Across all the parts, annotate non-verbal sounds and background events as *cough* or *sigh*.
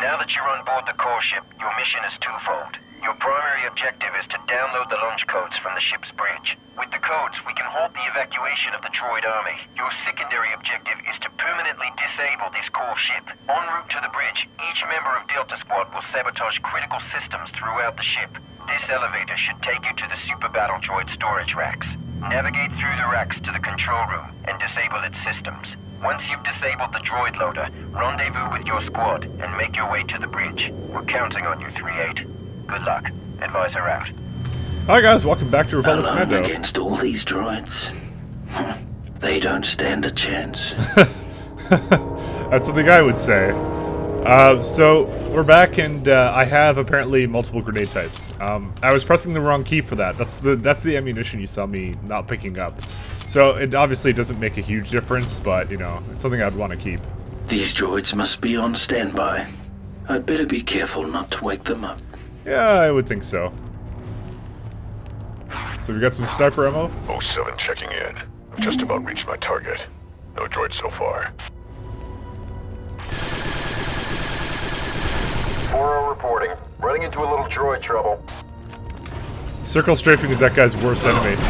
Now that you're on board the core ship, your mission is twofold. Your primary objective is to download the launch codes from the ship's bridge. With the codes, we can halt the evacuation of the droid army. Your secondary objective is to permanently disable this core ship. En route to the bridge, each member of Delta Squad will sabotage critical systems throughout the ship. This elevator should take you to the Super Battle Droid storage racks. Navigate through the racks to the control room and disable its systems. Once you've disabled the droid loader, rendezvous with your squad and make your way to the bridge. We're counting on you, 3-8. Good luck. Advisor out. Hi guys, welcome back to Republic Alone Commando. against all these droids. *laughs* They don't stand a chance. *laughs* That's something I would say. Uh, so we're back, and uh, I have apparently multiple grenade types. Um, I was pressing the wrong key for that. That's the that's the ammunition you saw me not picking up. So it obviously doesn't make a huge difference, but you know it's something I'd want to keep. These droids must be on standby. I'd better be careful not to wake them up. Yeah, I would think so. So we got some sniper ammo. 07 checking in. I've just about reached my target. No droid so far. 4 reporting. Running into a little droid trouble. Circle strafing is that guy's worst enemy.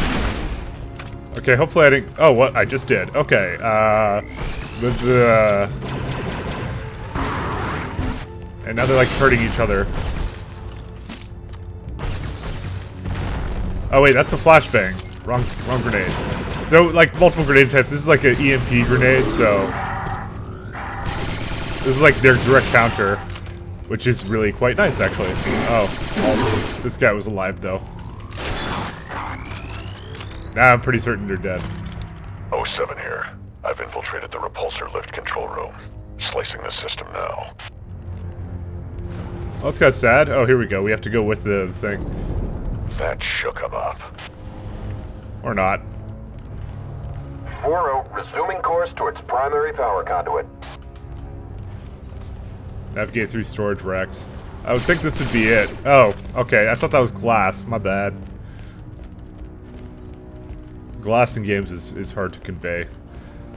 Okay, hopefully I didn't. Oh, what? I just did. Okay. Uh, the, the and now they're like hurting each other. Oh wait, that's a flashbang. Wrong, wrong grenade. So like multiple grenade types. This is like an EMP grenade. So this is like their direct counter, which is really quite nice actually. Oh, this guy was alive though. Now I'm pretty certain they're dead. 07 here. I've infiltrated the repulsor lift control room. Slicing the system now. Oh, it's got sad. Oh, here we go. We have to go with the thing. That shook him up. Or not. 4 resuming course towards primary power conduit. Navigate through storage racks. I would think this would be it. Oh, okay. I thought that was glass. My bad. Glass in games is, is hard to convey.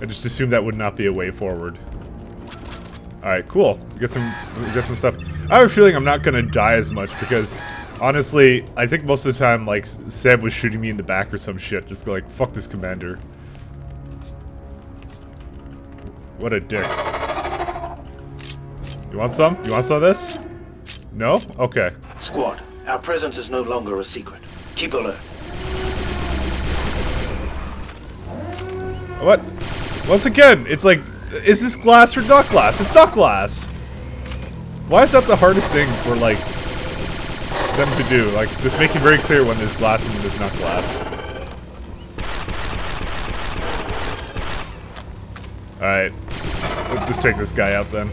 I just assumed that would not be a way forward. Alright, cool. Get some get some stuff. I have a feeling I'm not gonna die as much because honestly, I think most of the time like Seb was shooting me in the back or some shit, just like fuck this commander. What a dick. You want some? You want some of this? No? Okay. Squad, our presence is no longer a secret. Keep alert. What? Once again, it's like, is this glass or not glass? It's not glass. Why is that the hardest thing for, like, them to do? Like, just make it very clear when there's glass and when there's not glass. Alright. Let's just take this guy out then.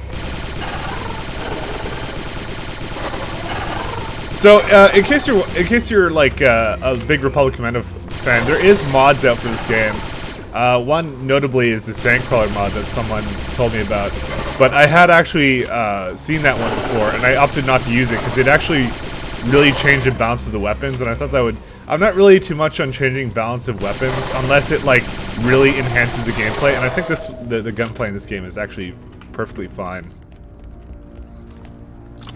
So, uh, in case you're in case you're like uh, a big Republic Commando fan, there is mods out for this game. Uh, one notably is the Sandcrawler mod that someone told me about, but I had actually uh, seen that one before, and I opted not to use it because it actually really changed the balance of the weapons, and I thought that would. I'm not really too much on changing balance of weapons unless it like really enhances the gameplay, and I think this the, the gunplay in this game is actually perfectly fine.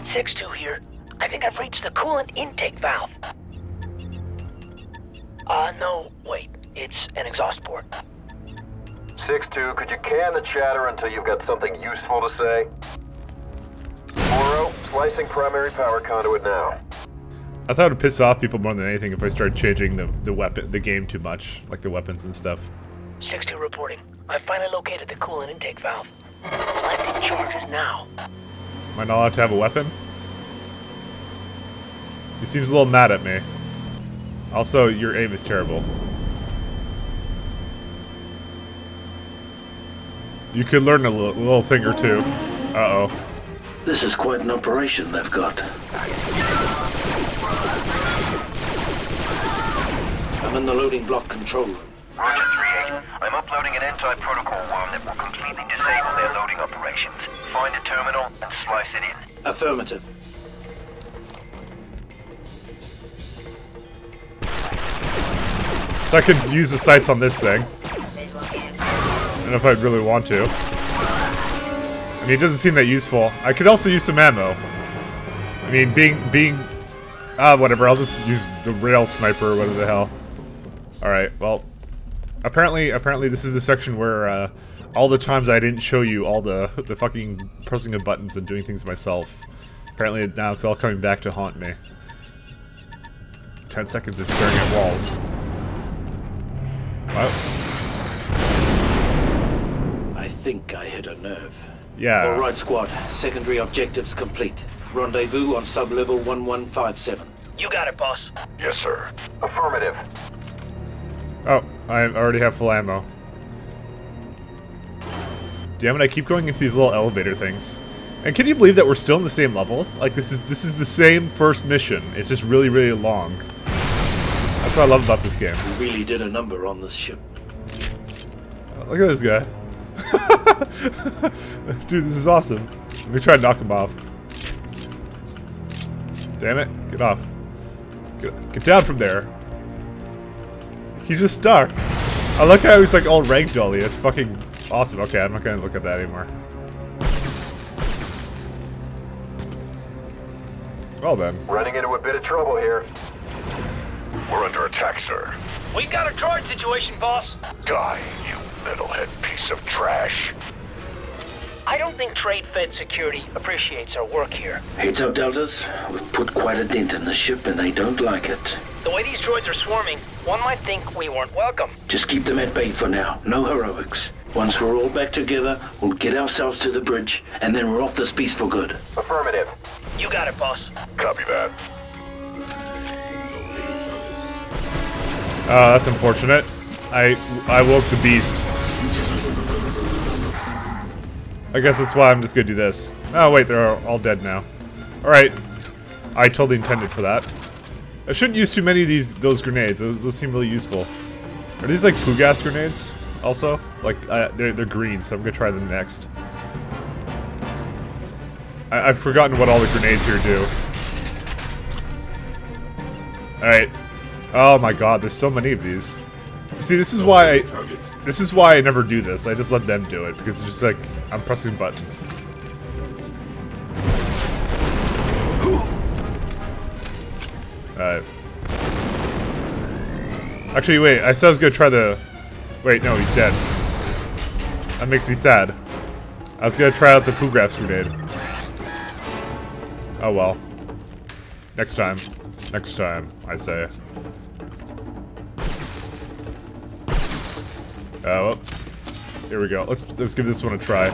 6-2 here. I think I've reached the coolant intake valve. Uh, no, wait. It's an exhaust port. 6-2, could you can the chatter until you've got something useful to say? 4 slicing primary power conduit now. I thought it would piss off people more than anything if I started changing the the weapon the game too much, like the weapons and stuff. 6-2 reporting. I finally located the coolant intake valve. Collecting charges now. Am I not allowed to have a weapon? He seems a little mad at me. Also, your aim is terrible. You could learn a little, little thing or two. Uh-oh. This is quite an operation they've got. I'm in the loading block control room. Roger 3-8. I'm uploading an anti-protocol worm that will completely disable their loading operations. Find a terminal and slice it in. Affirmative. I could use the sights on this thing. I don't know if I'd really want to. I mean, it doesn't seem that useful. I could also use some ammo. I mean, being being ah whatever. I'll just use the rail sniper or whatever the hell. All right. Well, apparently apparently this is the section where uh, all the times I didn't show you all the the fucking pressing of buttons and doing things myself. Apparently now it's all coming back to haunt me. Ten seconds of staring at walls. What? I think I hit a nerve. Yeah. All right, squad. Secondary objectives complete. Rendezvous on sub-level 1157. You got it, boss. Yes, sir. Affirmative. Oh, I already have full ammo. Damn it, I keep going into these little elevator things. And can you believe that we're still in the same level? Like this is this is the same first mission. It's just really, really long. That's what I love about this game. We really did a number on this ship. Uh, look at this guy. *laughs* Dude, this is awesome. Let me try to knock him off. Damn it, get off. Get, get down from there. He's just stuck. I like how he's like all ragdolly. It's fucking awesome. Okay, I'm not gonna look at that anymore. Well then. Running into a bit of trouble here. We're under attack, sir. We've got a droid situation, boss. Die, you metalhead piece of trash. I don't think Trade Fed Security appreciates our work here. Heads up, Deltas. We've put quite a dent in the ship and they don't like it. The way these droids are swarming, one might think we weren't welcome. Just keep them at bay for now. No heroics. Once we're all back together, we'll get ourselves to the bridge, and then we're off this beast for good. Affirmative. You got it, boss. Copy that. Uh, that's unfortunate. I I woke the beast. I guess that's why I'm just gonna do this. Oh wait, they're all dead now. Alright. I totally intended for that. I shouldn't use too many of these those grenades. Those, those seem really useful. Are these like poo gas grenades? Also, like uh, they're they're green, so I'm gonna try them next. I, I've forgotten what all the grenades here do. All right. Oh my god, there's so many of these. See, this is why I, this is why I never do this. I just let them do it because it's just like I'm pressing buttons. Alright. Actually, wait. I said I was gonna try the. Wait, no, he's dead. That makes me sad. I was gonna try out the poo grass grenade. Oh well. Next time. Next time, I say. Oh, well. here we go. Let's let's give this one a try.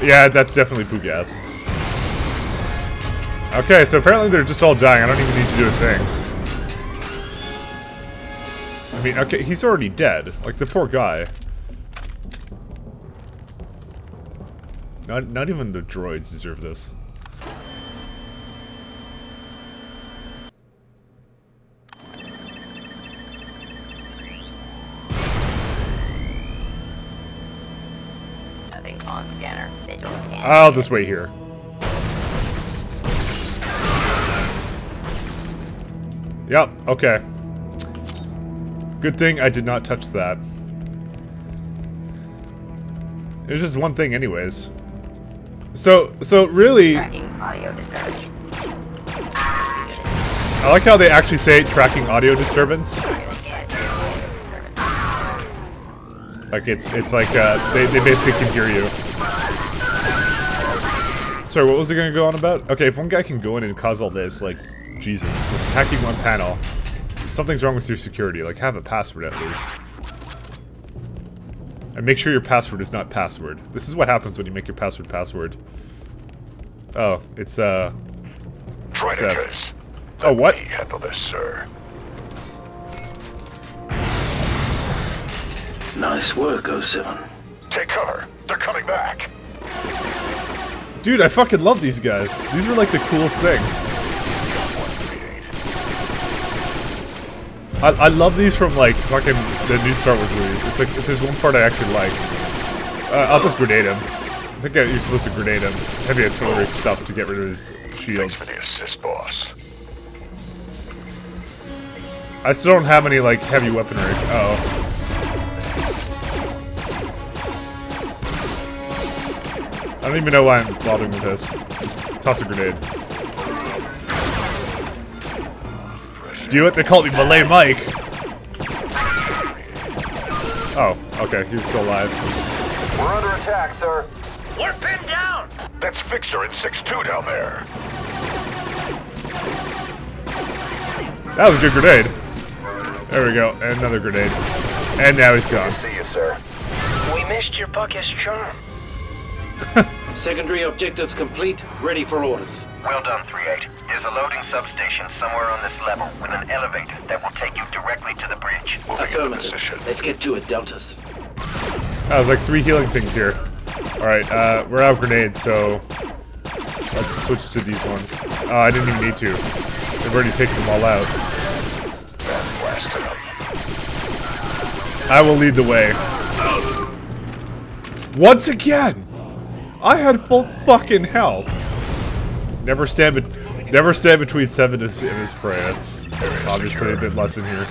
Yeah, that's definitely poo gas. Okay, so apparently they're just all dying. I don't even need to do a thing. I mean, okay, he's already dead. Like the poor guy. Not not even the droids deserve this. I'll just wait here. Yep, okay. Good thing I did not touch that. It was just one thing anyways. So, so really. I like how they actually say tracking audio disturbance. Like it's, it's like, uh, they, they basically can hear you. Sorry, what was it gonna go on about? Okay, if one guy can go in and cause all this, like, Jesus, with hacking one panel, something's wrong with your security. Like, have a password at least. And make sure your password is not password. This is what happens when you make your password password. Oh, it's, uh... Droidicus. Oh, what? Let me handle this, sir. Nice work, 07. Take cover. They're coming back. Dude, I fucking love these guys. These are like the coolest thing. I, I love these from like fucking the new Star Wars movies. It's like if there's one part I actually like. Uh, I'll just grenade him. I think I, you're supposed to grenade him. Heavy artillery stuff to get rid of his Thanks shields. for the assist, boss. I still don't have any like heavy weaponry. Uh oh. I don't even know why I'm bothering with this. Just toss a grenade. Do you know what they call me? Malay Mike. Oh, okay, he was still alive. We're under attack, sir. We're pinned down! That's Fixer in 6-2 down there. That was a good grenade. There we go, and another grenade. And now he's gone. See you, sir. We missed your Buckus charm. *laughs* Secondary objectives complete, ready for orders. Well done, 3-8. There's a loading substation somewhere on this level with an elevator that will take you directly to the bridge. Moving into Affirmative. position. Let's get to it, Deltas. That was like three healing things here. Alright, uh, we're out of grenades, so let's switch to these ones. Oh, I didn't even need to. They've already taken them all out. I will lead the way. Once again! I had full fucking health. Never stand be- never stand between seven and his prey. That's obviously a good lesson here.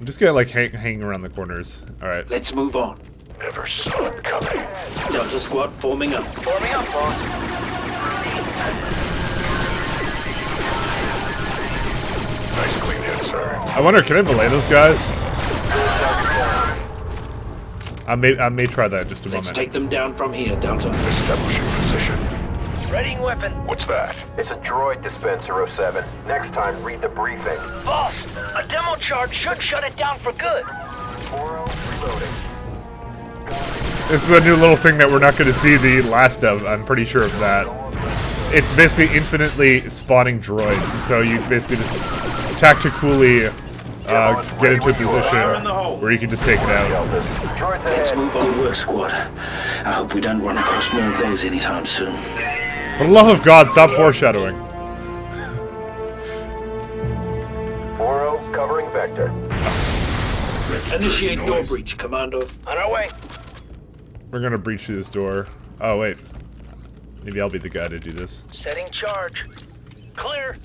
I'm just gonna like hang, hang around the corners. Alright. Let's move on. Never saw it coming. Delta squad forming up. Forming up, boss. Nice clean hit, sir. I wonder, can I belay those guys? I may I may try that in just a Let's moment. take them down from here, Delta. Establishing position. Readying weapon. What's that? It's a droid dispenser 07. Next time, read the briefing. Boss, a demo charge should shut it down for good. 4 reloading. This is a new little thing that we're not going to see the last of. I'm pretty sure of that. It's basically infinitely spawning droids, and so you basically just tactically uh, get into a position where you can just take it out. Deltas. Let's move on work, squad. I hope we don't run across more of those anytime soon. For the love of God, stop foreshadowing. 4 covering vector. Initiate door breach, Commando. On our way. We're gonna breach through this door. Oh wait, maybe I'll be the guy to do this. Setting charge. Clear.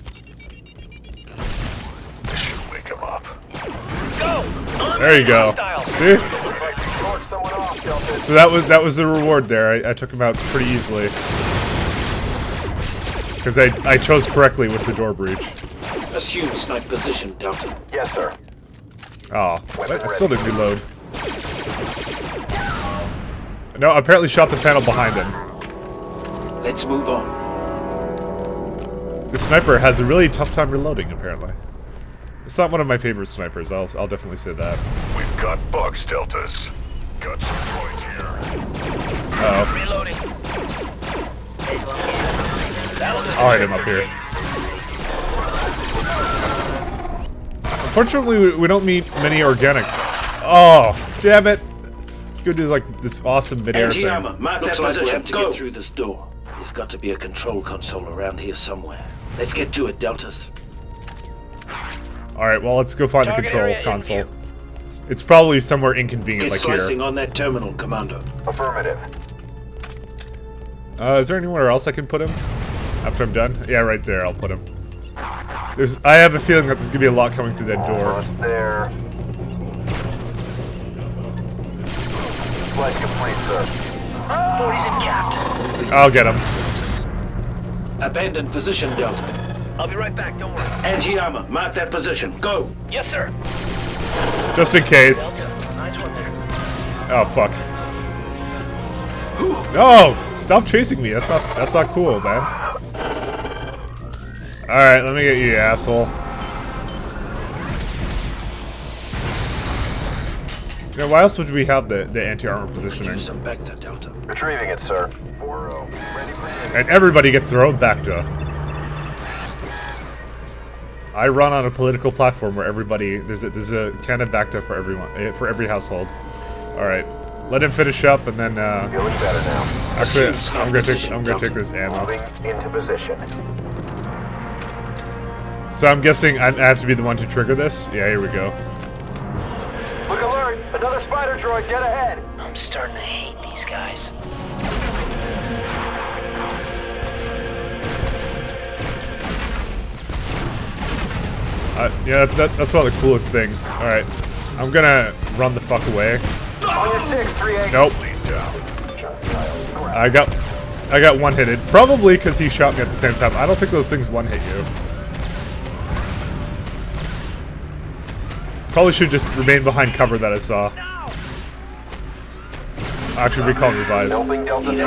This should wake him up. Go! There you go. See? Looks like you torched someone off, Deltas. So that was that was the reward there. I, I took him out pretty easily because I I chose correctly with the door breach. Assume snipe position, Delta. Yes, sir. Oh, I, I still didn't reload. No, apparently shot the panel behind him. Let's move on. The sniper has a really tough time reloading, apparently. It's not one of my favorite snipers, I'll, I'll definitely say that. We've got bugs, Deltas. Got some droids here. Uh-oh. Reloading. Visual scanner. That'll do the I'll hide him up here. Unfortunately, we, we don't meet many organics. Oh, damn it! Let's go do like this awesome mid-air thing. Armor, mark Looks like we have to go. get through this door. There's got to be a control console around here somewhere. Let's get to it, Deltas. All right, well, let's go find the control console. view. It's probably somewhere inconvenient, Get like slicing here. on that terminal, Commando. Affirmative. Uh, is there anywhere else I can put him? After I'm done? Yeah, right there. I'll put him. There's. I have a feeling that there's gonna be a lot coming through that door. Almost there. Flight complete, sir. 40's in capped. I'll get him. Abandoned position, Delta. I'll be right back, don't worry. Anti armor, mark that position. Go. Yes, sir. Just in case. Nice one there. Oh fuck. No! Stop chasing me. That's not. That's not cool, man. All right, let me get you, you asshole. You know, why else would we have the the anti-armor positioning? Use some back to Delta. Retrieving it, sir. 4 Ready for And everybody gets their own Bacta. I run on a political platform where everybody there's a there's a can of Bacta for everyone eh, for every household. All right, let him finish up and then uh, Feeling better now. actually I'm gonna take I'm gonna take this ammo. Moving into position. So I'm guessing I I have to be the one to trigger this. Yeah, here we go. Look alert! Another spider droid, get ahead! I'm starting to hate these guys. Uh, yeah, that, that's one of the coolest things. All right, I'm gonna run the fuck away. On your six, 3-8. Nope. I got, I got one hitted. Probably because he shot me at the same time. I don't think those things one hit you. Probably should just remain behind cover that I saw. Actually, recall revive. Helping Delta 3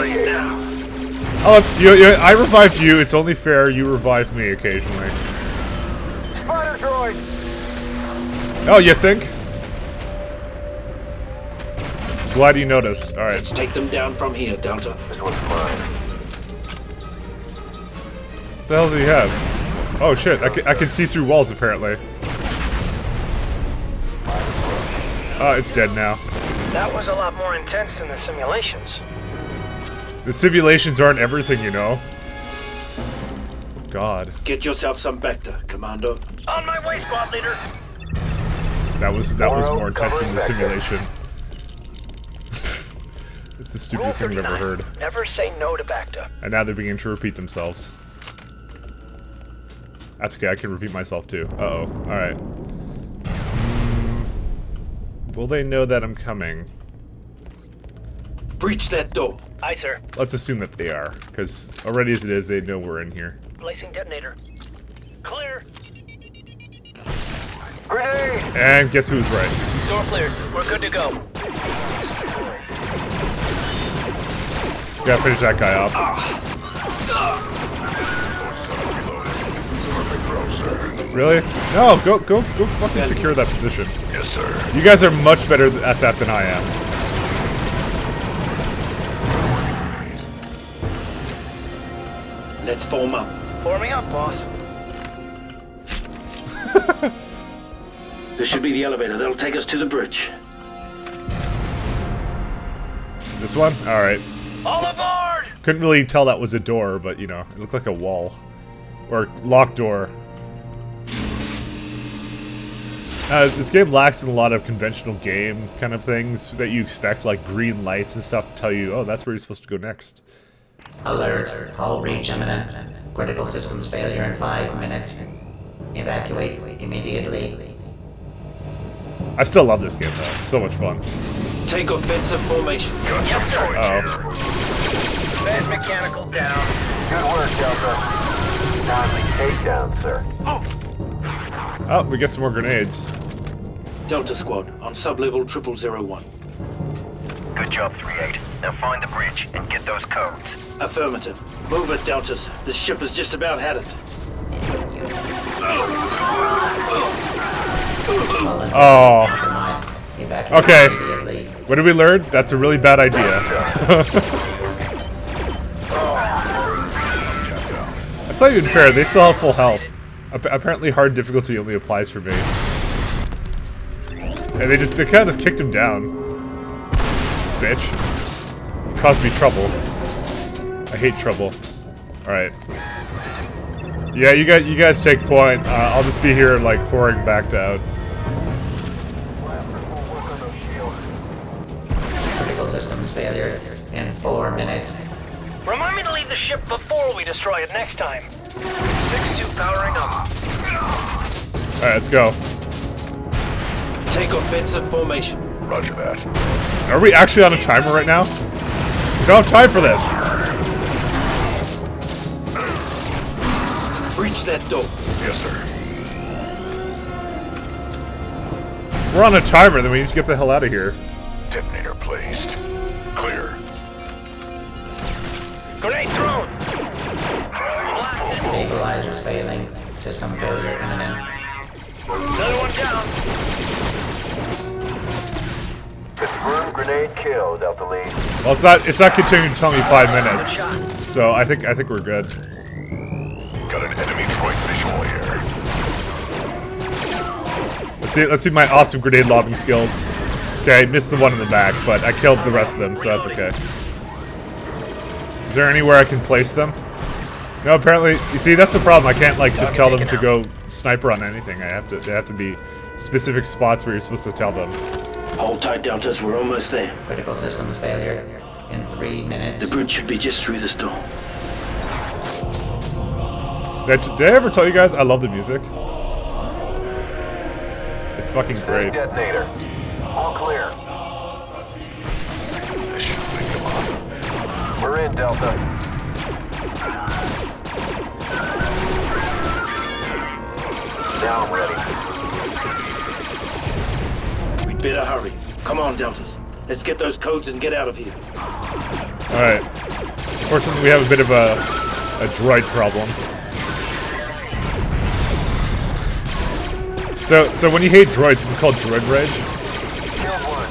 Oh, you, you, I revived you. It's only fair you revive me occasionally. Spider! Oh, you think? Glad you noticed. All right. Let's take them down from here, Delta. This one's mine. What the hell does he have? Oh shit! I can, I can see through walls apparently. Oh, it's dead now. That was a lot more intense than the simulations. The simulations aren't everything, you know. God, Get yourself some Bacta, Commando. On my way, squad leader. that was that was more intense than the covering simulation. *laughs* it's the stupidest thing I've ever heard. Never say no to Bacta. And now they're beginning to repeat themselves. That's okay, I can repeat myself too. Uh oh. Alright. Will they know that I'm coming? Breach that door. Aye, sir. Let's assume that they are, because already as it is, they know we're in here. Placing detonator. Clear. Grenade! And guess who's right? Door cleared. We're good to go. Gotta finish that guy off. Really? No, go go go fucking secure that position. Yes, sir. You guys are much better at that than I am. Let's form up. Forming up, boss. *laughs* This should be the elevator. That'll take us to the bridge. This one? Alright. All aboard! Couldn't really tell that was a door, but you know, it looked like a wall. Or locked door. Uh, this game lacks in a lot of conventional game kind of things that you expect, like green lights and stuff to tell you, oh, that's where you're supposed to go next. Alert. Hull breach imminent. Critical systems failure in five minutes. Evacuate immediately. I still love this game though, it's so much fun. Take offensive formation. Got some droids Uh-oh. here. Bad mechanical down. Good work, Delta. Timely takedown, sir. Oh, we get some more grenades. Delta Squad on sub-level triple zero one. Good job, 3-8. Now find the bridge and get those codes. Affirmative. Move it, Deltas. This ship has just about had it. Oh. Okay. What did we learn? That's a really bad idea. *laughs* That's not even fair. They still have full health. Ap- apparently, hard difficulty only applies for me. And they just they kind of just kicked him down. Bitch. Caused me trouble. I hate trouble. All right. Yeah, you guys, you guys take point. Uh, I'll just be here like whoring backed out. Critical systems failure in four minutes. Remind me to leave the ship before we destroy it next time. 6-2 powering up. All right, let's go. Take offensive formation. Roger that. Are we actually on a timer right now? We don't have time for this. Breach that door. Yes, sir. We're on a timer, then we need to get the hell out of here. Detonator placed. Clear. Grenade thrown. Stabilizers failing. System failure imminent. Another one down. Confirm grenade kill, Delta Lead. Well, it's not. It's not continuing to tell me five minutes. So I think I think we're good. Let's see. Let's see my awesome grenade lobbing skills. Okay, I missed the one in the back, but I killed the rest of them, so that's okay. Is there anywhere I can place them? No, apparently. You see, that's the problem. I can't like just tell them to go sniper on anything. I have to. They have to be specific spots where you're supposed to tell them. Hold tight, Deltas. We're almost there. Critical systems failure in three minutes. The minutes. bridge should be just through this door. Did I, did I ever tell you guys I love the music? It's fucking great. Detonator. All clear. This should lead them on. We're in, Delta. Now I'm ready. We'd better hurry. Come on, Deltas. Let's get those codes and get out of here. Alright. Unfortunately, we have a bit of a, a droid problem. So, so when you hate droids, is it called droid rage? Killed one.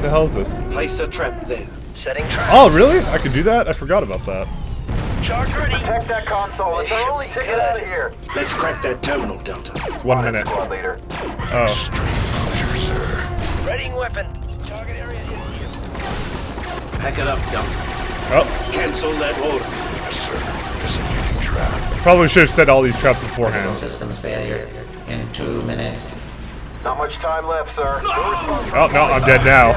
The hell is this? Place a trap there. Setting trap. Oh, really? I could do that? I forgot about that. Charge ready. Protect that console. It's our only ticket out of here. Let's crack that terminal, Delta. It's one minute. Squad leader. Oh. Closure, sir. Readying weapon. Target area is here. Pack it up, Delta. Oh, Cancel that order. Yes, sir. Disengaging trap. probably should have said all these traps beforehand. systems failure in two minutes. Not much time left, sir. No. Oh, no, I'm dead now.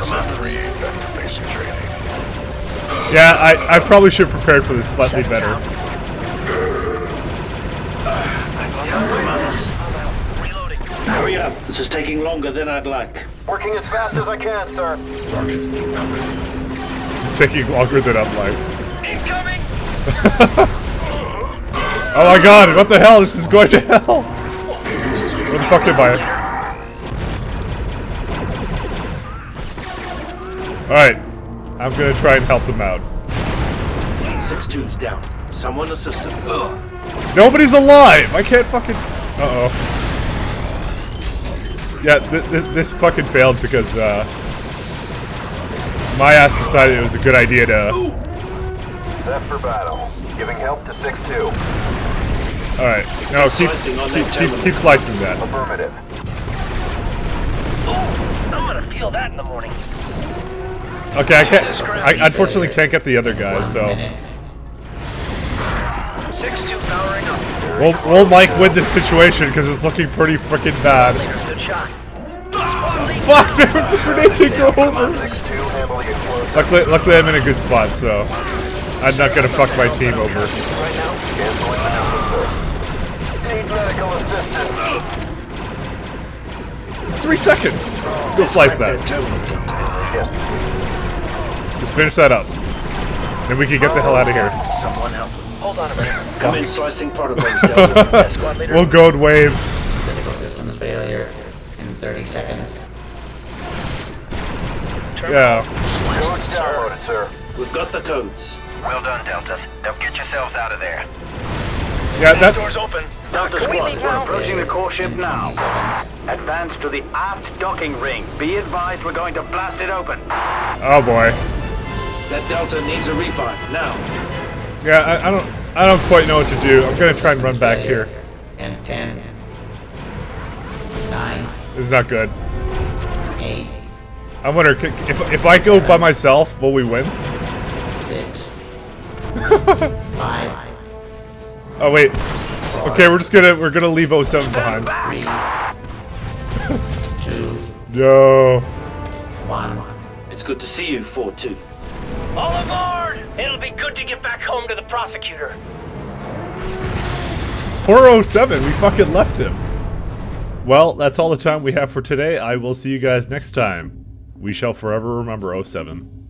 Command 3, back to basic training. Yeah, I, I probably should have prepared for this slightly better. Hurry up. This is taking longer than I'd like. Working as fast as I can, sir. This is taking longer than I'm like. Incoming. *laughs* Oh my god, what the hell? This is going to hell! What the fuck am I? Alright, I'm gonna try and help them out. Six two's down. Someone assist him. Ugh. Nobody's alive! I can't fucking... Uh-oh. Yeah, th th this fucking failed because, uh... My ass decided it was a good idea to... Set for battle. Giving help to 6-2. Alright, no, keep, Slicing keep, that keep, keep slicing that. Affirmative. Ooh, I'm gonna feel that in the morning. Okay, I can't... I unfortunately can't get the other guys, so... Six two powering up. We'll, we'll Mike win this situation because it's looking pretty freaking bad. Leader, good shot. Squad leader. Fuck, there was a grenade to go over. 6-2 handling explosive. Luckily, luckily I'm in a good spot, so I'm not gonna fuck my team over. Three seconds. Let's go slice That that. terminal, Delta. Yes. Just finish that up. Then we can get the hell out of here. Someone help. Hold on a minute. *laughs* Come in slicing protocols, Delta. Yes, *laughs* squad leader. We'll go in waves. Critical systems failure in 30 seconds. Yeah. Codes downloaded, sir. We've got the codes. Well done, Deltas. Now get yourselves out of there. Yeah, Doors that's... open. Delta Can we squad, leave we're approaching the core ship now. Advance to the aft docking ring. Be advised we're going to blast it open. Oh boy. That Delta needs a refund, now. Yeah, I, I don't... I don't quite know what to do. I'm gonna try and run back here. And 10, 9, This is not good. 8, I wonder, c- if, if I go by myself, will we win? 6, *laughs* 5, Oh wait. Okay, we're just gonna we're gonna leave 07 behind. 3, 2, No. 1. It's good to see you, 4-2. All aboard! It'll be good to get back home to the Prosecutor. Poor 07, we fucking left him. Well, that's all the time we have for today. I will see you guys next time. We shall forever remember 07.